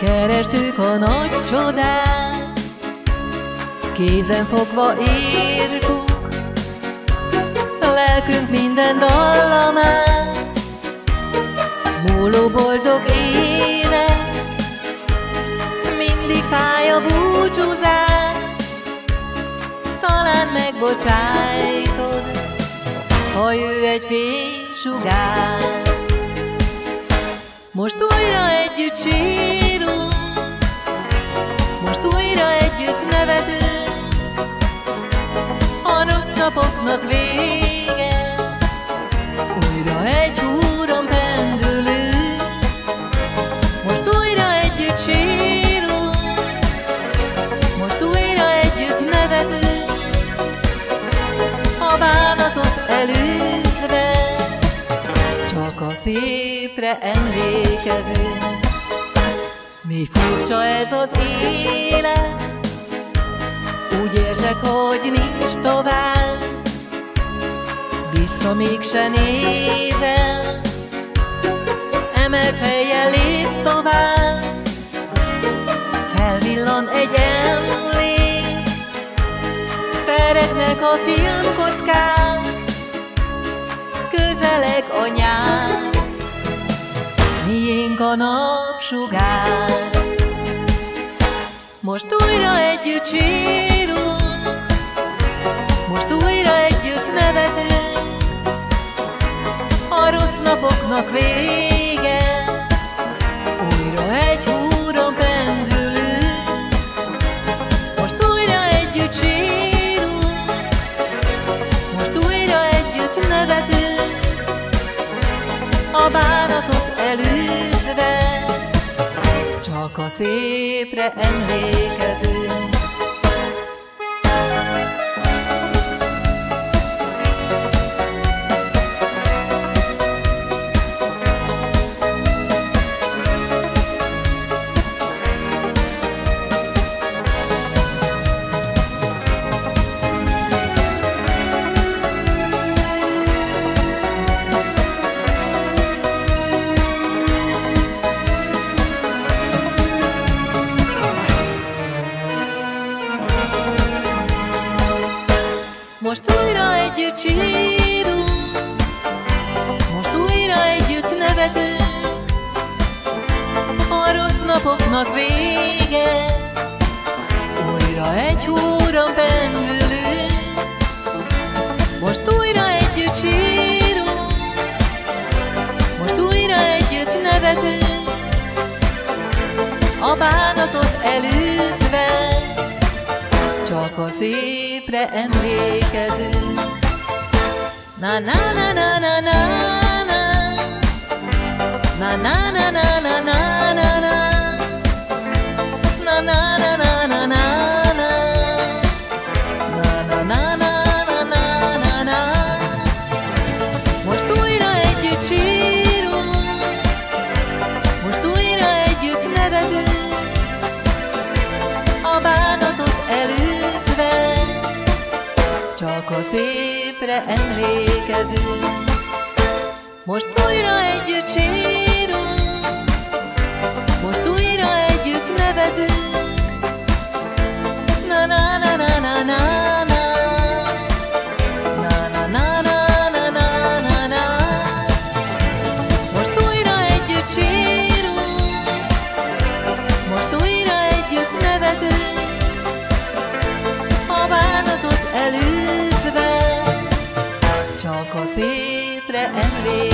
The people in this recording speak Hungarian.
kerestük a nagy csodát, kézen fogva írtuk, lelkünk minden dallamát, múló boldog ének, mindig fáj a búcsúzás, talán megbocsájtod, ha ő egy fénysugár. Most újra együtt sírunk, napoknak vége, újra egy húron pendülünk, most újra együtt sírunk, most újra együtt nevetünk, a bánatot elűzve, csak a szépre emlékezünk. Mi furcsa ez az élet, úgy érzed, hogy nincs tovább, vissza mégse nézel, emelt fejjel lépsz tovább, felvillan egy emlék, peregnek a filmkockák, közeleg a nyár, miénk a napsugár. Most újra együtt sírunk, rossz napoknak vége, újra egy húron pendülünk, most újra együtt sírunk, most újra együtt nevetünk, a bánatot elűzve, csak a szépre emlékezünk. Most újra együtt sírunk, most újra együtt nevetünk, a rossz napoknak vége, újra egy húron pendülünk, most újra együtt sírunk, most újra együtt nevetünk, a bánatot csak a szépre emlékezünk. Na na na na na Na a szépre emlékezünk. Most újra együtt sírunk. Most újra envy.